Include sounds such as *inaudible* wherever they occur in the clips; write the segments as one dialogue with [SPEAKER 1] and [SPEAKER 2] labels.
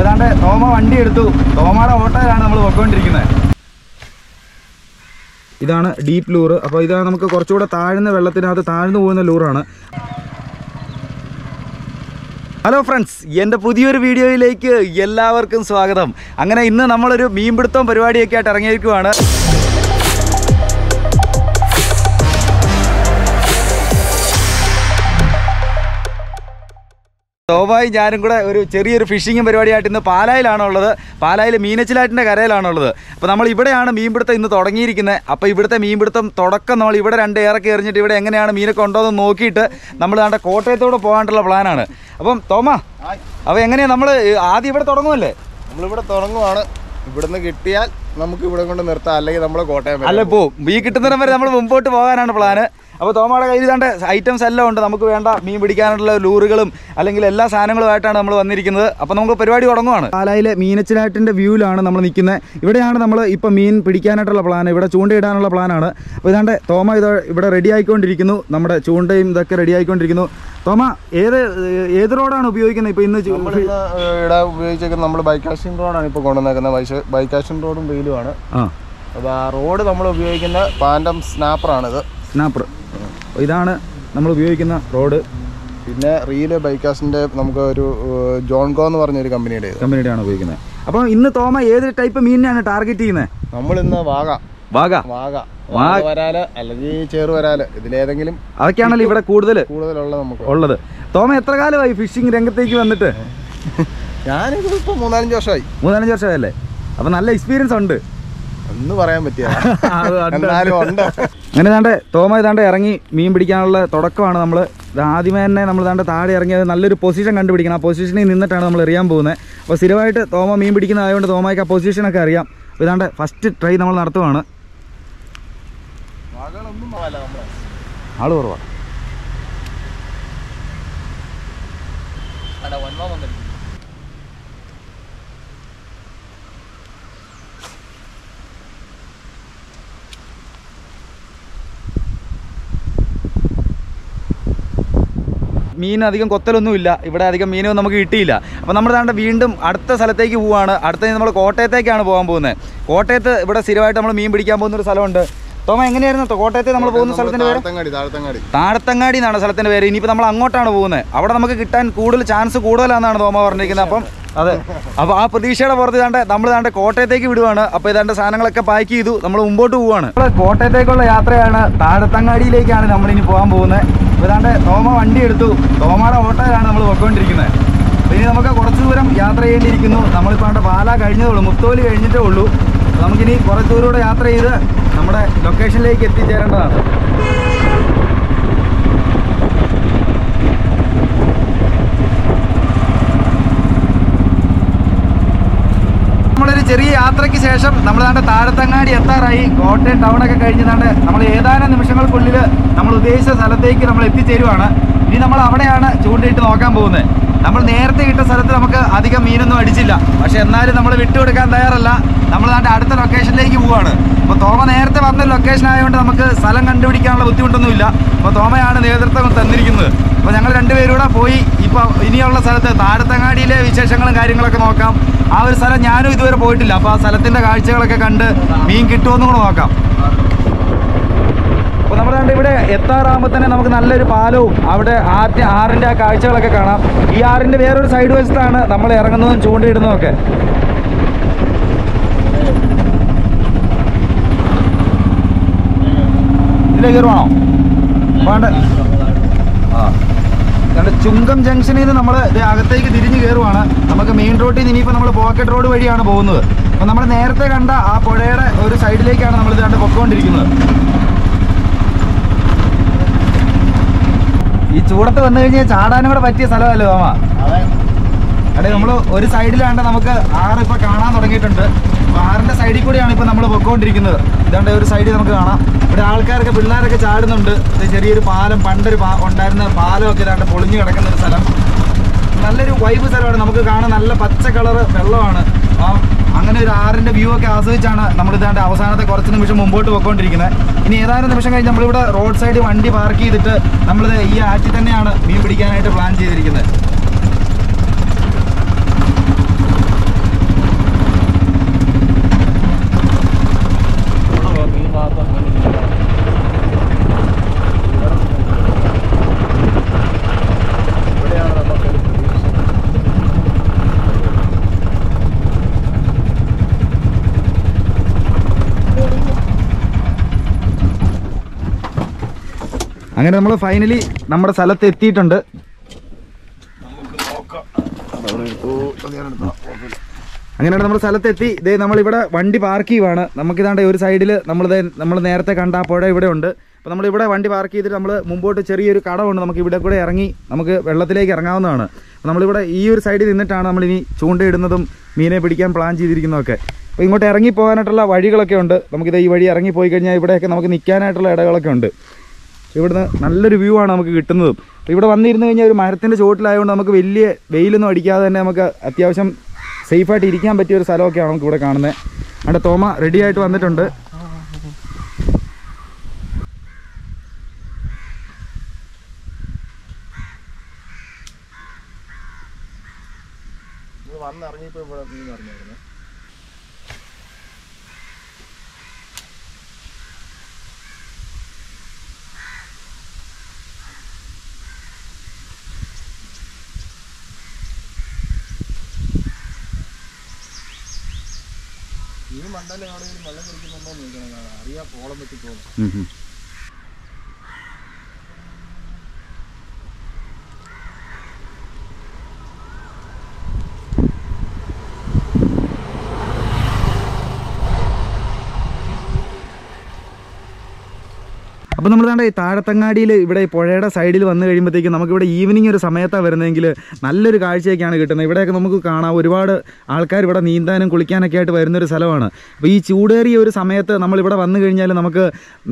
[SPEAKER 1] ഇതാണ്ട് തോമ വണ്ടി എടുത്തു. തോമയുടെ ഓട്ടോയിലാണ് നമ്മൾ പോയിക്കൊണ്ടിരിക്കുന്നത്. ഇതാണ് ഡീപ്പ് ലൂറ് അപ്പോൾ ഇതാണ് നമുക്ക് കുറച്ചുകൂടെ താഴ്ന്ന വെള്ളത്തിനകത്ത് താഴ്ന്നു പോകുന്ന ലൂറാണ് ഹലോ ഫ്രണ്ട്സ് എന്റെ പുതിയൊരു വീഡിയോയിലേക്ക് എല്ലാവർക്കും സ്വാഗതം. അങ്ങനെ ഇന്ന് നമ്മളൊരു മീൻപിടുത്തം പരിപാടിയൊക്കെ ആയിട്ട് ഇറങ്ങിയിരിക്കുവാണ്. തോബായി ഞാനും കൂടെ ഒരു ചെറിയൊരു ഫിഷിംഗ് പരിപാടിയായിട്ട് ഇന്ന് പാലായിലാണുള്ളത് പാലായിൽ മീനച്ചിലാറ്റിന്റെ കരയിലാണുള്ളത് അപ്പോൾ നമ്മൾ ഇവിടെയാണ് മീൻപിടുത്തം ഇന്ന് തുടങ്ങിയിരിക്കുന്നത്. അപ്പോൾ ഇവിടുത്തെ മീൻപിടുത്തം തുടക്കം നമ്മൾ ഇവിടെ രണ്ട് ഏറൊക്കെ എറിഞ്ഞിട്ട് ഇവിടെ എങ്ങനെയാണ് മീനൊക്കെ ഉണ്ടോയെന്ന് നോക്കിയിട്ട് നമ്മൾ നമ്മുടെ കോട്ടയത്തോടെ പോകാനുള്ള പ്ലാനാണ്. അപ്പം തോമ അപ്പോൾ എങ്ങനെയാണ് നമ്മൾ ആദ്യം ഇവിടെ തുടങ്ങുമല്ലേ
[SPEAKER 2] നമ്മളിവിടെ തുടങ്ങുവാണ്. ഇവിടുന്ന് കിട്ടിയാൽ നമുക്ക് ഇവിടെ കൊണ്ട് നിർത്താം. അല്ലെങ്കിൽ നമ്മളെ കോട്ടയം
[SPEAKER 1] അല്ല പോ ഈ കിട്ടുന്നിടം വരെ നമ്മൾ മുമ്പോട്ട് പോകാനാണ് പ്ലാന് അപ്പോൾ തോമയുടെ കയ്യിൽ ഇതാണ്ട് ഐറ്റംസ് എല്ലാം ഉണ്ട്. നമുക്ക് വേണ്ട മീൻ പിടിക്കാനുള്ള ലൂറുകളും അല്ലെങ്കിൽ എല്ലാ സാധനങ്ങളുമായിട്ടാണ് നമ്മൾ വന്നിരിക്കുന്നത്. അപ്പോൾ നമുക്ക് പരിപാടി തുടങ്ങുവാണ്. പാലായിലെ മീനച്ചിലാട്ടിന്റെ വ്യൂവിലാണ് നമ്മൾ നിൽക്കുന്നത് ഇവിടെയാണ് നമ്മൾ ഇപ്പോൾ മീൻ പിടിക്കാനായിട്ടുള്ള പ്ലാൻ ഇവിടെ ചൂണ്ടയിടാനുള്ള പ്ലാനാണ് അപ്പോൾ ഇതാണ്ട് തോമ ഇത് ഇവിടെ റെഡി ആയിക്കൊണ്ടിരിക്കുന്നു. നമ്മുടെ ചൂണ്ടയും ഇതൊക്കെ റെഡി ആയിക്കൊണ്ടിരിക്കുന്നു. തോമ ഏത് ഏത് റോഡാണ് ഉപയോഗിക്കുന്നത് ഇപ്പോൾ ഇന്ന്
[SPEAKER 2] ഇവിടെ ഉപയോഗിച്ചേക്കുന്നത് നമ്മൾ ബൈക്കാഷിംഗ് റോഡാണ് ഇപ്പോൾ കൊണ്ടുവന്നേക്കുന്നത്. ബൈക്കാഷിംഗ് റോഡും വെയിലുമാണ്
[SPEAKER 1] ആ.
[SPEAKER 2] അപ്പോൾ ആ റോഡ് നമ്മൾ ഉപയോഗിക്കുന്ന പാൻഡം സ്നാപ്പറാണിത്.
[SPEAKER 1] സ്നാപ്പർ. ഇതാണ് നമ്മൾ ഉപയോഗിക്കുന്ന റോഡ്.
[SPEAKER 2] പിന്നെ റീൽ ബൈക്കാസിന്റെ നമുക്ക് ഒരു ജോൺകോ എന്ന് പറഞ്ഞൊരു കമ്പനിയുടെ ഇത്
[SPEAKER 1] കമ്പനിയുടെ ആണ് ഉപയോഗിക്കുന്നത്. അപ്പോൾ ഇന്ന് തോമ ഏത് ടൈപ്പ് മീനിനാണ് ടാർഗറ്റ് ചെയ്യുന്നത്
[SPEAKER 2] നമ്മൾ ഇന്ന്
[SPEAKER 1] വാഗ.
[SPEAKER 2] വാഗ. വാഗ വരാൽ അല്ലെങ്കിൽ ചേറ് വരാൽ ഇതിലേതെങ്കിലും
[SPEAKER 1] അതൊക്കെയാണല്ലോ ഇവിടെ കൂടുതൽ
[SPEAKER 2] കൂടുതലുള്ള നമുക്ക്.
[SPEAKER 1] ഉള്ളത്. തോമ എത്ര കാലമായി ഫിഷിംഗ് രംഗത്തേക്ക് വന്നിട്ട്?
[SPEAKER 2] ഞാനിത് ഇപ്പൊ മൂന്നാലഞ്ച് വർഷമായി.
[SPEAKER 1] മൂന്നാലഞ്ച് വർഷമായല്ലേ? അപ്പോൾ നല്ല എക്സ്പീരിയൻസ് ഉണ്ട്.
[SPEAKER 2] ഒന്ന് പറയാൻ പറ്റിയ *laughs*
[SPEAKER 1] അങ്ങനെ താണ്ട് തോമ ഇതാണ്ട് ഇറങ്ങി മീൻ പിടിക്കാനുള്ള തുടക്കമാണ് നമ്മൾ ആദ്യമേ തന്നെ നമ്മൾ താണ്ട് താഴെ ഇറങ്ങിയത് നല്ലൊരു പൊസിഷൻ കണ്ടുപിടിക്കണം. ആ പൊസിഷനിൽ നിന്നിട്ടാണ് നമ്മൾ എറിയാൻ പോകുന്നത് അപ്പോൾ സ്ഥിരമായിട്ട് തോമ മീൻ പിടിക്കുന്നതായതുകൊണ്ട് തോമയ്ക്ക് ആ പൊസിഷനൊക്കെ അറിയാം. അപ്പോൾ ഇതാണ്ട് ഫസ്റ്റ് ട്രൈ നമ്മൾ നടത്തുവാണ്. ആൾ കുറവാണ്
[SPEAKER 2] വന്നോ വന്നിരിക്കും
[SPEAKER 1] മീൻ അധികം കൊത്തലൊന്നും ഇല്ല ഇവിടെ അധികം മീനൊന്നും നമുക്ക് കിട്ടിയില്ല. അപ്പോൾ നമ്മൾ താണ്ട് വീണ്ടും അടുത്ത സ്ഥലത്തേക്ക് പോവുകയാണ് അടുത്ത നമ്മൾ കോട്ടയത്തേക്കാണ് പോകാൻ പോകുന്നത്. കോട്ടയത്ത് ഇവിടെ സ്ഥിരമായിട്ട് നമ്മൾ മീൻ പിടിക്കാൻ പോകുന്ന ഒരു സ്ഥലമുണ്ട്. തോമ എങ്ങനെയായിരുന്നു കോട്ടയത്ത് നമ്മൾ പോകുന്ന സ്ഥലത്തിന്റെ പേര്?
[SPEAKER 2] താഴത്തങ്ങാടി
[SPEAKER 1] എന്നാണ് സ്ഥലത്തിന്റെ പേര്. ഇനിയിപ്പോൾ നമ്മൾ അങ്ങോട്ടാണ് പോകുന്നത്. അവിടെ നമുക്ക് കിട്ടാൻ കൂടുതൽ ചാൻസ് കൂടുതലാണെന്നാണ് തോമ പറഞ്ഞിരിക്കുന്നത്. അപ്പം അതെ. അപ്പോൾ ആ പ്രതീക്ഷയുടെ പുറത്ത് ഇതാണ്ട് നമ്മൾ ഇതാണ്ട് കോട്ടയത്തേക്ക് വിടുവാണ്. അപ്പോൾ ഇതാണ്ട് സാധനങ്ങളൊക്കെ പാക്ക് ചെയ്തു. നമ്മൾ മുമ്പോട്ട് പോവുകയാണ് നമ്മൾ കോട്ടയത്തേക്കുള്ള യാത്രയാണ്. താഴത്തങ്ങാടിയിലേക്കാണ് നമ്മളിനി പോകാൻ പോകുന്നത്. ഇതാണ്ട് തോമ വണ്ടി എടുത്തു. തോമയുടെ ഓട്ടോയിലാണ് നമ്മൾ പോയിക്കൊണ്ടിരിക്കുന്നത്. ഇനി നമുക്ക് കുറച്ചു ദൂരം യാത്ര ചെയ്യേണ്ടിയിരിക്കുന്നു. നമ്മളിപ്പോൾ പാല കഴിഞ്ഞതേ ഉള്ളൂ. മുത്തോലി കഴിഞ്ഞിട്ടേ ഉള്ളൂ. നമുക്കിനി കുറച്ചു ദൂരം യാത്ര ചെയ്ത് നമ്മുടെ ലൊക്കേഷനിലേക്ക് എത്തിച്ചേരേണ്ടതാണ് നമ്മളൊരു ചെറിയ യാത്രയ്ക്ക് ശേഷം നമ്മൾ താണ്ട് താഴത്തങ്ങാടി എത്താറായി. കോട്ടയം ടൗൺ ഒക്കെ കഴിഞ്ഞതാണ്ട് നമ്മൾ ഏതാനും നിമിഷങ്ങൾക്കുള്ളിൽ നമ്മൾ ഉദ്ദേശിച്ച സ്ഥലത്തേക്ക് നമ്മൾ എത്തിച്ചേരുവാണ്. ഇനി നമ്മൾ അവിടെയാണ് ചൂണ്ടയിട്ട് നോക്കാൻ പോകുന്നത്. നമ്മൾ നേരത്തെ ഇട്ട സ്ഥലത്ത് നമുക്ക് അധികം മീനൊന്നും അടിച്ചില്ല. പക്ഷെ എന്നാലും നമ്മൾ വിട്ടുകൊടുക്കാൻ തയ്യാറല്ല. നമ്മൾ അടുത്ത ലൊക്കേഷനിലേക്ക് പോവുകയാണ് അപ്പോൾ തോമ നേരത്തെ വന്ന ലൊക്കേഷൻ ആയതുകൊണ്ട് നമുക്ക് സ്ഥലം കണ്ടുപിടിക്കാനുള്ള ബുദ്ധിമുട്ടൊന്നുമില്ല. അപ്പോൾ തോമയാണ് നേതൃത്വം തന്നിരിക്കുന്നത്. അപ്പോൾ ഞങ്ങൾ രണ്ടുപേരും കൂടെ പോയി. ഇപ്പോൾ ഇനിയുള്ള സ്ഥലത്ത് താഴത്തങ്ങാടിയിലെ വിശേഷങ്ങളും കാര്യങ്ങളൊക്കെ നോക്കാം. ആ ഒരു സ്ഥലം ഞാനും ഇതുവരെ പോയിട്ടില്ല. അപ്പോൾ ആ സ്ഥലത്തിന്റെ കാഴ്ചകളൊക്കെ കണ്ട് മീൻ കിട്ടുമെന്ന് കൂടെ നോക്കാം. അപ്പോൾ നമ്മുടെ കണ്ട് ഇവിടെ എത്താറാകുമ്പോൾ തന്നെ നമുക്ക് നല്ലൊരു പാലവും അവിടെ ആദ്യ ആറിന്റെ ആ കാഴ്ചകളൊക്കെ കാണാം. ഈ ആറിന്റെ വേറൊരു സൈഡ് വശത്താണ് നമ്മൾ ഇറങ്ങുന്നതും ചൂണ്ടിയിടുന്നതും ഒക്കെ ഇതിലേക്ക് കയറുവാണോ? വേണ്ട. കണ്ട് ചുങ്കം ജംഗ്ഷനിൽ നിന്ന് നമ്മൾ അകത്തേക്ക് തിരിഞ്ഞു കയറുവാണ് നമുക്ക് മെയിൻ റോഡിൽ നിന്ന് ഇനിയിപ്പോൾ നമ്മൾ പോക്കറ്റ് റോഡ് വഴിയാണ് പോകുന്നത്. അപ്പം നമ്മൾ നേരത്തെ കണ്ട ആ പുഴയുടെ ഒരു സൈഡിലേക്കാണ് നമ്മൾ ഇത് കണ്ട് പൊക്കോണ്ടിരിക്കുന്നത്. ഈ ചൂടത്ത് വന്നു കഴിഞ്ഞാൽ ചാടാനും കൂടെ പറ്റിയ സ്ഥലമല്ലോ തോമ
[SPEAKER 2] അതെ
[SPEAKER 1] നമ്മൾ ഒരു സൈഡിലാണ്ട് നമുക്ക് ആറ് ഇപ്പോൾ കാണാൻ തുടങ്ങിയിട്ടുണ്ട്. അപ്പോൾ ആറിന്റെ സൈഡിൽ കൂടിയാണ് ഇപ്പോൾ നമ്മൾ പൊക്കോണ്ടിരിക്കുന്നത്. ഇതാണ്ട് ഒരു സൈഡിൽ നമുക്ക് കാണാം. ഇവിടെ ആൾക്കാരൊക്കെ പിള്ളേരൊക്കെ ചാടുന്നുണ്ട്. ചെറിയൊരു പാലം പണ്ടൊരു പാ ഉണ്ടായിരുന്ന പാലമൊക്കെ ഇതാണ്ട് പൊളിഞ്ഞു കിടക്കുന്ന ഒരു സ്ഥലം. നല്ലൊരു വൈബ് സ്ഥലമാണ്. നമുക്ക് കാണാൻ നല്ല പച്ച കളറ് വെള്ളമാണ്. അങ്ങനെ ഒരു ആറിന്റെ വ്യൂ ഒക്കെ ആസ്വദിച്ചാണ് നമ്മൾ ഇതാണ്ട് അവസാനത്തെ കുറച്ച് നിമിഷം മുമ്പോട്ട് പോയിക്കൊണ്ടിരിക്കുന്നത് ഇനി ഏതാനും നിമിഷം കഴിഞ്ഞ് നമ്മളിവിടെ റോഡ് സൈഡ് വണ്ടി പാർക്ക് ചെയ്തിട്ട് നമ്മളിത് ഈ ആറ്റിൽ തന്നെയാണ് മീൻ പിടിക്കാനായിട്ട് പ്ലാൻ ചെയ്തിരിക്കുന്നത്. അങ്ങനെ നമ്മൾ ഫൈനലി നമ്മുടെ സ്ഥലത്ത് എത്തിയിട്ടുണ്ട്. അങ്ങനെയാണ് നമ്മുടെ സ്ഥലത്തെത്തി ഇതേ നമ്മളിവിടെ വണ്ടി പാർക്ക് ചെയ്യുവാണ്. നമുക്കിതാണ്ട് ഒരു സൈഡിൽ നമ്മൾ നമ്മൾ നേരത്തെ കണ്ട ആ പുഴ ഇവിടെ ഉണ്ട്. അപ്പോൾ നമ്മളിവിടെ വണ്ടി പാർക്ക് ചെയ്തിട്ട് നമ്മൾ മുമ്പോട്ട് ചെറിയൊരു കടമുണ്ട് നമുക്ക് ഇവിടെ കൂടെ ഇറങ്ങി നമുക്ക് വെള്ളത്തിലേക്ക് ഇറങ്ങാവുന്നതാണ്. നമ്മളിവിടെ ഈ ഒരു സൈഡിൽ നിന്നിട്ടാണ് നമ്മളിനി ചൂണ്ടയിടുന്നതും മീനെ പിടിക്കാൻ പ്ലാൻ ചെയ്തിരിക്കുന്നതൊക്കെ. അപ്പോൾ ഇങ്ങോട്ട് ഇറങ്ങി പോകാനായിട്ടുള്ള വഴികളൊക്കെ ഉണ്ട്. നമുക്കിത് ഈ വഴി ഇറങ്ങി പോയി കഴിഞ്ഞാൽ ഇവിടെയൊക്കെ നമുക്ക് നിൽക്കാനായിട്ടുള്ള ഇടകളൊക്കെ ഉണ്ട്. ഇവിടുന്ന് നല്ലൊരു വ്യൂ ആണ് നമുക്ക് കിട്ടുന്നതും. അപ്പോൾ ഇവിടെ വന്നിരുന്നു കഴിഞ്ഞാൽ ഒരു മരത്തിന്റെ ചുവട്ടിലായതുകൊണ്ട് നമുക്ക് വലിയ വെയിലൊന്നും അടിക്കാതെ തന്നെ നമുക്ക് അത്യാവശ്യം സേഫായിട്ട് ഇരിക്കാൻ പറ്റിയ ഒരു സ്ഥലമൊക്കെയാണ് നമുക്ക് ഇവിടെ കാണുന്നത് അവിടെ തോമ റെഡി ആയിട്ട് വന്നിട്ടുണ്ട്.
[SPEAKER 2] വന്നിറങ്ങിയപ്പോൾ ഇവിടെ മീൻ ഇറങ്ങിയായിരുന്നു ഈ അവിടെ വെള്ളം കുടിക്കുന്നുണ്ടോ നോക്കണം അറിയാ പോളം വെച്ച് പോകുന്നു.
[SPEAKER 1] അപ്പോൾ നമ്മൾ താണ്ടെ താഴത്തങ്ങാടിയിൽ ഇവിടെ ഈ പുഴയുടെ സൈഡിൽ വന്നു കഴിയുമ്പോഴത്തേക്കും നമുക്കിവിടെ ഈവനിങ് ഒരു സമയത്താണ് വരുന്നതെങ്കിൽ നല്ലൊരു കാഴ്ചയൊക്കെയാണ് കിട്ടുന്നത്. ഇവിടെയൊക്കെ നമുക്ക് കാണാം ഒരുപാട് ആൾക്കാർ ഇവിടെ നീന്താനും കുളിക്കാനൊക്കെ ആയിട്ട് വരുന്നൊരു സ്ഥലമാണ്. അപ്പോൾ ഈ ചൂടേറിയ ഒരു സമയത്ത് നമ്മളിവിടെ വന്നു കഴിഞ്ഞാൽ നമുക്ക്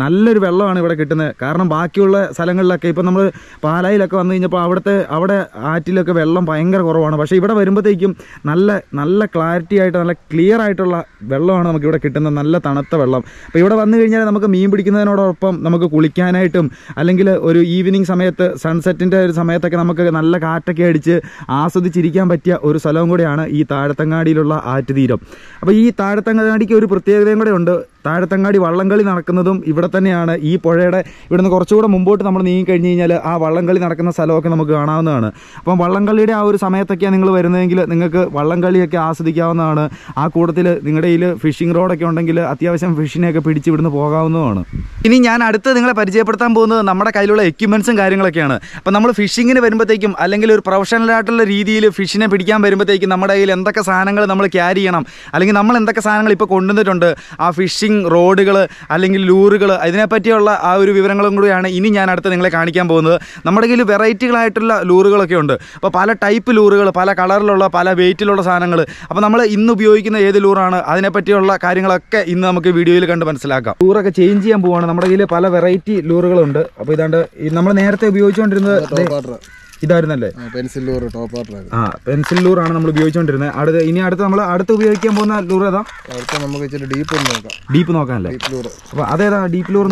[SPEAKER 1] നല്ലൊരു വെള്ളമാണ് ഇവിടെ കിട്ടുന്നത്. കാരണം ബാക്കിയുള്ള സ്ഥലങ്ങളിലൊക്കെ ഇപ്പോൾ നമ്മൾ പാലായിലൊക്കെ വന്നു കഴിഞ്ഞപ്പോൾ അവിടുത്തെ അവിടെ ആറ്റിലൊക്കെ വെള്ളം ഭയങ്കര കുറവാണ്. പക്ഷേ ഇവിടെ വരുമ്പോഴത്തേക്കും നല്ല നല്ല ക്ലാരിറ്റി ആയിട്ട് നല്ല ക്ലിയർ ആയിട്ടുള്ള വെള്ളമാണ് നമുക്കിവിടെ കിട്ടുന്നത്. നല്ല തണുത്ത വെള്ളം. അപ്പോൾ ഇവിടെ വന്നു കഴിഞ്ഞാൽ നമുക്ക് മീൻ പിടിക്കുന്നതിനോടൊപ്പം നമുക്ക് കുളിക്കാനായിട്ടും അല്ലെങ്കിൽ ഒരു ഈവനിങ് സമയത്ത് സൺസെറ്റിന്റെ ഒരു സമയത്തൊക്കെ നമുക്ക് നല്ല കാറ്റൊക്കെ അടിച്ച് ആസ്വദിച്ചിരിക്കാൻ പറ്റിയ ഒരു സ്ഥലവും കൂടെയാണ് ഈ താഴത്തങ്ങാടിയിലുള്ള ആറ്റുതീരം. അപ്പോൾ ഈ താഴത്തങ്ങാടിക്ക് ഒരു പ്രത്യേകതയും കൂടെ ഉണ്ട്. താഴത്തങ്ങാടി വള്ളംകളി നടക്കുന്നതും ഇവിടെ തന്നെയാണ്. ഈ പുഴയുടെ ഇവിടുന്ന് കുറച്ചുകൂടെ മുമ്പോട്ട് നമ്മൾ നീങ്ങി കഴിഞ്ഞ് കഴിഞ്ഞാൽ ആ വള്ളംകളി നടക്കുന്ന സ്ഥലമൊക്കെ നമുക്ക് കാണാവുന്നതാണ്. അപ്പം വള്ളംകളിയുടെ ആ ഒരു സമയത്തൊക്കെയാണ് നിങ്ങൾ വരുന്നതെങ്കിൽ നിങ്ങൾക്ക് വള്ളംകളിയൊക്കെ ആസ്വദിക്കാവുന്നതാണ്. ആ കൂടത്തിൽ നിങ്ങളുടെ കയ്യിൽ ഫിഷിംഗ് റോഡൊക്കെ ഉണ്ടെങ്കിൽ അത്യാവശ്യം ഫിഷിനെയൊക്കെ പിടിച്ച് ഇവിടുന്ന് പോകാവുന്നതാണ്. ഇനി ഞാൻ അടുത്ത് നിങ്ങളെ പരിചയപ്പെടുത്താൻ പോകുന്നത് നമ്മുടെ കയ്യിലുള്ള എക്യുപ്മെൻസും കാര്യങ്ങളൊക്കെയാണ്. അപ്പം നമ്മൾ ഫിഷിങ്ങിന് വരുമ്പോഴത്തേക്കും അല്ലെങ്കിൽ ഒരു പ്രൊഫഷണലായിട്ടുള്ള രീതിയിൽ ഫിഷിനെ പിടിക്കാൻ വരുമ്പോഴത്തേക്കും നമ്മുടെ കയ്യിൽ എന്തൊക്കെ സാധനങ്ങൾ നമ്മൾ ക്യാരി ചെയ്യണം അല്ലെങ്കിൽ നമ്മൾ എന്തൊക്കെ സാധനങ്ങൾ ഇപ്പോൾ കൊണ്ടുവന്നിട്ടുണ്ട് ആ ഫിഷിംഗ് റോഡുകൾ അല്ലെങ്കിൽ ലൂറുകൾ ഇതിനെപ്പറ്റിയുള്ള ആ ഒരു വിവരങ്ങളും കൂടിയാണ് ഇനി ഞാൻ അടുത്ത് നിങ്ങളെ കാണിക്കാൻ പോകുന്നത്. നമ്മുടെ കയ്യിൽ വെറൈറ്റികളായിട്ടുള്ള ലൂറുകളൊക്കെ ഉണ്ട്. അപ്പോൾ പല ടൈപ്പ് ലൂറുകൾ പല കളറിലുള്ള പല വെയിറ്റിലുള്ള സാധനങ്ങൾ അപ്പോൾ നമ്മൾ ഇന്ന് ഉപയോഗിക്കുന്ന ഏത് ലൂറാണ് അതിനെപ്പറ്റിയുള്ള കാര്യങ്ങളൊക്കെ ഇന്ന് നമുക്ക് വീഡിയോയിൽ കണ്ട് മനസ്സിലാക്കാം. ലൂറൊക്കെ ചേഞ്ച് ചെയ്യാൻ പോവുകയാണ് നമ്മുടെ കയ്യിൽ പല വെറൈറ്റി ലൂറുകളുണ്ട് അപ്പോൾ ഇതാണ്ട് നമ്മൾ നേരത്തെ ഉപയോഗിച്ചുകൊണ്ടിരുന്നത് ഇതായിരുന്നല്ലേ?
[SPEAKER 2] പെൻസിൽ ലൂർ ടോപ്പ്
[SPEAKER 1] ആ പെൻസിൽ ലൂർ ആണ് നമ്മൾ ഉപയോഗിച്ചുകൊണ്ടിരുന്നത്. അടുത്ത് ഇനി അടുത്ത് നമ്മൾ അടുത്ത് ഉപയോഗിക്കാൻ പോകുന്ന ലൂർ ഏതാ?
[SPEAKER 2] അടുത്ത നമുക്ക് ഇച്ചിരി ഡീപ്പ് നോക്കാം.
[SPEAKER 1] ഡീപ്പ് നോക്കാനല്ലേ? അപ്പൊ അതേതാ ഡീപ്പ്
[SPEAKER 2] ലൂർ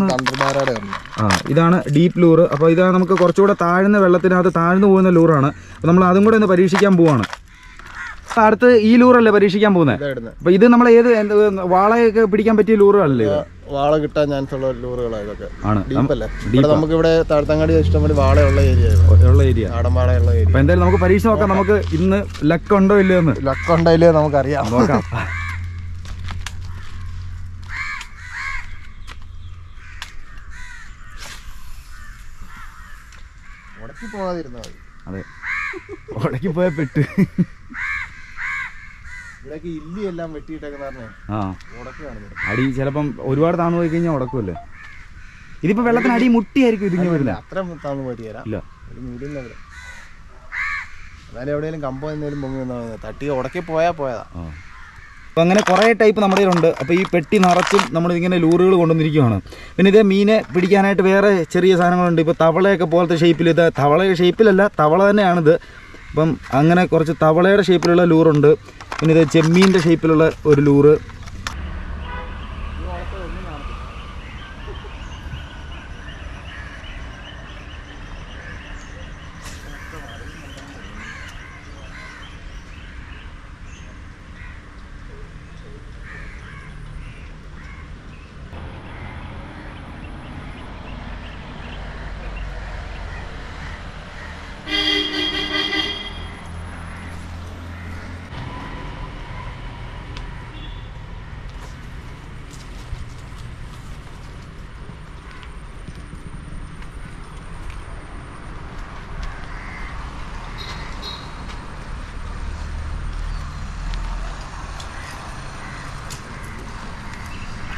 [SPEAKER 1] ആ ഇതാണ് ഡീപ്പ് ലൂർ അപ്പൊ ഇതാണ് നമുക്ക് കുറച്ചുകൂടെ താഴ്ന്ന വെള്ളത്തിനകത്ത് താഴ്ന്നു പോകുന്ന ലൂറാണ് അപ്പൊ നമ്മൾ അതും കൂടെ ഒന്ന് പരീക്ഷിക്കാൻ പോവാണ്. അടുത്ത് ഈ ലൂറല്ലേ പരീക്ഷിക്കാൻ പോകുന്നത് അപ്പൊ ഇത് നമ്മളെ ഏത് വാളയൊക്കെ പിടിക്കാൻ പറ്റിയ ലൂറുകളല്ലേ
[SPEAKER 2] വാള കിട്ടാൻ ചാൻസ് ഉള്ള ലൂറുകളാണ് ഇതൊക്കെ. ഡീപ്പല്ലേ നമുക്ക് ഇവിടെ താഴ്ത്തങ്ങാടി ഇഷ്ടംപോലെ വാളയുള്ള ഏരിയ
[SPEAKER 1] ഉള്ള ഏരിയ
[SPEAKER 2] നാടൻ വാളയുള്ള ഏരിയ
[SPEAKER 1] എന്തായാലും നമുക്ക് പരീക്ഷ നോക്കാം. നമുക്ക് ഇന്ന് ലക്ക് ഉണ്ടോ ഇല്ലയോ എന്ന്.
[SPEAKER 2] ലക്ക് ഉണ്ടായില്ലേ നമുക്കറിയാം.
[SPEAKER 1] നോക്കാം.
[SPEAKER 2] പോകാതിരുന്നാൽ
[SPEAKER 1] അതെ. ഉടക്കി പോയ പെട്ട്.
[SPEAKER 2] ഇവിടേക്ക് ഇല്ലി എല്ലാം വെട്ടിയിട്ടേക്കുന്ന പറഞ്ഞേ.
[SPEAKER 1] ആ.
[SPEAKER 2] ഉടക്ക്
[SPEAKER 1] അടി ചിലപ്പം ഒരുപാട് താന്നു പോയി കഴിഞ്ഞാൽ ഉടക്കുമല്ലേ ഇതിപ്പോ വെള്ളത്തിന് അടി മുട്ടിയായിരിക്കും ഇതിങ്ങനെ വരുന്നത്.
[SPEAKER 2] അത്ര താന്നു പോയിട്ട് തരാം
[SPEAKER 1] ഇല്ല.
[SPEAKER 2] എന്നാലും എവിടെയെങ്കിലും കമ്പോ എന്തെങ്കിലും പൊങ്ങി വന്നാൽ തട്ടി ഉടക്കി പോയാ പോയതാ.
[SPEAKER 1] അപ്പോൾ അങ്ങനെ കുറേ ടൈപ്പ് നമ്മുടെ കയ്യിലുണ്ട്. അപ്പോൾ ഈ പെട്ടി നിറച്ചും നമ്മൾ ഇങ്ങനെ ലൂറുകൾ കൊണ്ടുവന്നിരിക്കുകയാണ് പിന്നെ ഇതേ മീനെ പിടിക്കാനായിട്ട് വേറെ ചെറിയ സാധനങ്ങളുണ്ട്. ഇപ്പോൾ തവളയൊക്കെ പോലത്തെ ഷേപ്പിൽ ഇത് തവളയുടെ ഷേപ്പിലല്ല തവള തന്നെയാണിത്. അപ്പം അങ്ങനെ കുറച്ച് തവളയുടെ ഷേപ്പിലുള്ള ലൂറുണ്ട് പിന്നെ ഇത് ചെമ്മീന്റെ ഷേപ്പിലുള്ള ഒരു ലൂറ്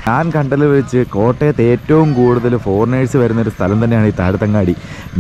[SPEAKER 3] ഞാൻ കണ്ടൽ വെച്ച് കോട്ടയത്ത് ഏറ്റവും കൂടുതൽ ഫോറിനേഴ്സ് വരുന്നൊരു സ്ഥലം തന്നെയാണ് ഈ താഴത്തങ്ങാടി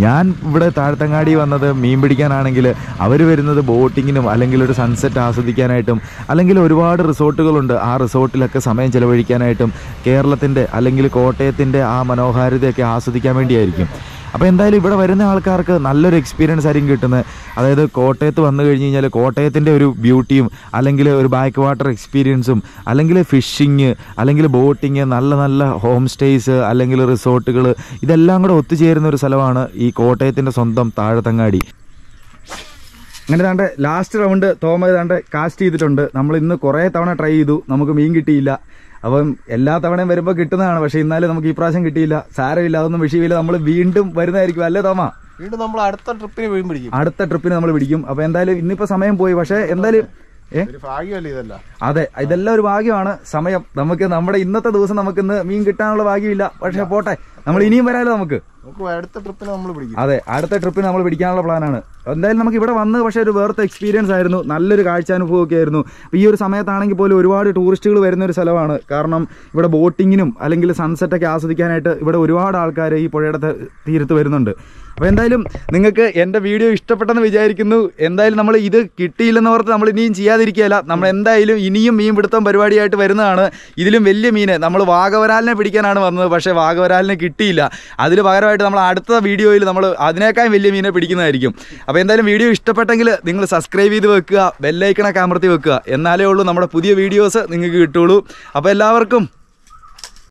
[SPEAKER 3] ഞാൻ ഇവിടെ താഴത്തങ്ങാടി വന്നത് മീൻ പിടിക്കാനാണെങ്കിൽ അവർ വരുന്നത് ബോട്ടിങ്ങിനും അല്ലെങ്കിൽ ഒരു സൺസെറ്റ് ആസ്വദിക്കാനായിട്ടും അല്ലെങ്കിൽ ഒരുപാട് റിസോർട്ടുകളുണ്ട്. ആ റിസോർട്ടിലൊക്കെ സമയം ചിലവഴിക്കാനായിട്ടും കേരളത്തിന്റെ അല്ലെങ്കിൽ കോട്ടയത്തിന്റെ ആ മനോഹാരിതയൊക്കെ ആസ്വദിക്കാൻ വേണ്ടിയായിരിക്കും. അപ്പോൾ എന്തായാലും ഇവിടെ വരുന്ന ആൾക്കാർക്ക് നല്ലൊരു എക്സ്പീരിയൻസ് ആയിരിക്കും കിട്ടുന്നത്. അതായത് കോട്ടയത്ത് വന്നു കഴിഞ്ഞ് കഴിഞ്ഞാൽ കോട്ടയത്തിന്റെ ഒരു ബ്യൂട്ടിയും അല്ലെങ്കിൽ ഒരു ബാക്ക് വാട്ടർ എക്സ്പീരിയൻസും അല്ലെങ്കിൽ ഫിഷിങ് അല്ലെങ്കിൽ ബോട്ടിങ് നല്ല നല്ല ഹോം സ്റ്റേയ്സ് അല്ലെങ്കിൽ റിസോർട്ടുകൾ ഇതെല്ലാം കൂടെ ഒത്തുചേരുന്ന ഒരു സ്ഥലമാണ് ഈ കോട്ടയത്തിന്റെ സ്വന്തം താഴത്തങ്ങാടി.
[SPEAKER 1] അങ്ങനെ താണ്ട് ലാസ്റ്റ് റൗണ്ട് തോമ താണ്ട് കാസ്റ്റ് ചെയ്തിട്ടുണ്ട്. നമ്മൾ ഇന്ന് കുറേ തവണ ട്രൈ ചെയ്തു. നമുക്ക് മീൻ കിട്ടിയില്ല. അപ്പം എല്ലാ തവണയും വരുമ്പോൾ കിട്ടുന്നതാണ്. പക്ഷെ എന്നാലും നമുക്ക് ഈ പ്രാവശ്യം കിട്ടിയില്ല. സാരമില്ല. അതൊന്നും വിഷയമില്ല. നമ്മൾ വീണ്ടും വരുന്നതായിരിക്കും. അല്ലേ തോമ?
[SPEAKER 2] വീണ്ടും നമ്മൾ അടുത്ത ട്രിപ്പിന് പോയി പിടിക്കും.
[SPEAKER 1] അടുത്ത ട്രിപ്പിന് നമ്മൾ പിടിക്കും. അപ്പൊ എന്തായാലും ഇന്നിപ്പോ സമയം പോയി. പക്ഷെ എന്തായാലും അതെ ഇതെല്ലാം ഒരു ഭാഗ്യമാണ്. സമയം നമുക്ക് നമ്മുടെ ഇന്നത്തെ ദിവസം നമുക്ക് ഇന്ന് മീൻ കിട്ടാനുള്ള ഭാഗ്യമില്ല. പക്ഷെ പോട്ടെ നമ്മൾ ഇനിയും വരാലോ നമുക്ക്.
[SPEAKER 2] അടുത്ത ട്രിപ്പിന് നമ്മൾ പിടിക്കും.
[SPEAKER 1] അതെ അടുത്ത ട്രിപ്പിന് നമ്മൾ പിടിക്കാനുള്ള പ്ലാനാണ്. എന്തായാലും നമുക്ക് ഇവിടെ വന്ന് പക്ഷേ ഒരു വേർത്ത എക്സ്പീരിയൻസ് ആയിരുന്നു. നല്ലൊരു കാഴ്ചാനുഭവമൊക്കെ ആയിരുന്നു. ഈ ഒരു സമയത്താണെങ്കിൽ പോലും ഒരുപാട് ടൂറിസ്റ്റുകൾ വരുന്ന ഒരു സ്ഥലമാണ്. കാരണം ഇവിടെ ബോട്ടിങ്ങിനും അല്ലെങ്കിൽ സൺസെറ്റ് സൺസെറ്റൊക്കെ ആസ്വദിക്കാനായിട്ട് ഇവിടെ ഒരുപാട് ആൾക്കാർ ഈ പുഴയുടെ തീരത്ത് വരുന്നുണ്ട്. അപ്പോൾ എന്തായാലും നിങ്ങൾക്ക് എന്റെ വീഡിയോ ഇഷ്ടപ്പെട്ടെന്ന് വിചാരിക്കുന്നു. എന്തായാലും നമ്മൾ ഇത് കിട്ടിയില്ലെന്ന് ഓർത്ത് നമ്മൾ ഇനിയും ചെയ്യാതിരിക്കുകയല്ല. നമ്മൾ എന്തായാലും ഇനിയും മീൻ പിടുത്തം പരിപാടിയായിട്ട് വരുന്നതാണ്. ഇതിലും വലിയ മീനെ നമ്മൾ വാഗവരാലിനെ പിടിക്കാനാണ് വന്നത്. പക്ഷേ വാഗവരാലിനെ കിട്ടിയില്ല. അതിൽ പകരമായിട്ട് നമ്മൾ അടുത്ത വീഡിയോയിൽ നമ്മൾ അതിനേക്കാൾ വലിയ മീനെ പിടിക്കുന്നതായിരിക്കും. അപ്പോൾ എന്തായാലും വീഡിയോ ഇഷ്ടപ്പെട്ടെങ്കിൽ നിങ്ങൾ സബ്സ്ക്രൈബ് ചെയ്ത് വെക്കുക. ബെല്ലൈക്കണൊക്കെ അമർത്തി വെക്കുക. എന്നാലേ ഉള്ളൂ നമ്മുടെ പുതിയ വീഡിയോസ് നിങ്ങൾക്ക് കിട്ടുള്ളൂ അപ്പോൾ എല്ലാവർക്കും